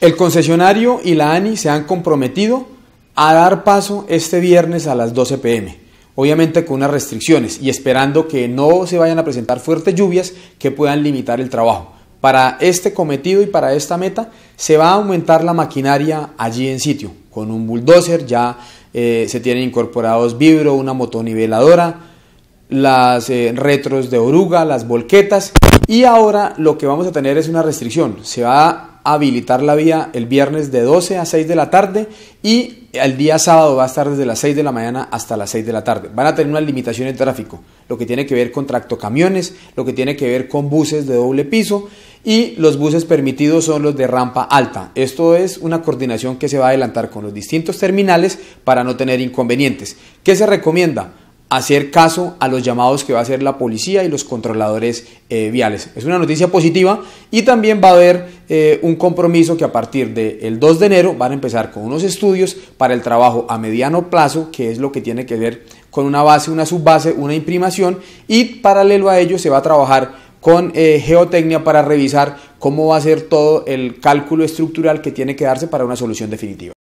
El concesionario y la ANI se han comprometido a dar paso este viernes a las 12 pm, obviamente con unas restricciones y esperando que no se vayan a presentar fuertes lluvias que puedan limitar el trabajo. Para este cometido y para esta meta se va a aumentar la maquinaria allí en sitio, con un bulldozer, ya eh, se tienen incorporados vibro, una motoniveladora, las eh, retros de oruga, las volquetas y ahora lo que vamos a tener es una restricción. Se va habilitar la vía el viernes de 12 a 6 de la tarde y el día sábado va a estar desde las 6 de la mañana hasta las 6 de la tarde. Van a tener una limitación de tráfico, lo que tiene que ver con tractocamiones, lo que tiene que ver con buses de doble piso y los buses permitidos son los de rampa alta. Esto es una coordinación que se va a adelantar con los distintos terminales para no tener inconvenientes. ¿Qué se recomienda? Hacer caso a los llamados que va a hacer la policía y los controladores eh, viales. Es una noticia positiva y también va a haber eh, un compromiso que a partir del 2 de enero van a empezar con unos estudios para el trabajo a mediano plazo, que es lo que tiene que ver con una base, una subbase, una imprimación y paralelo a ello se va a trabajar con eh, geotecnia para revisar cómo va a ser todo el cálculo estructural que tiene que darse para una solución definitiva.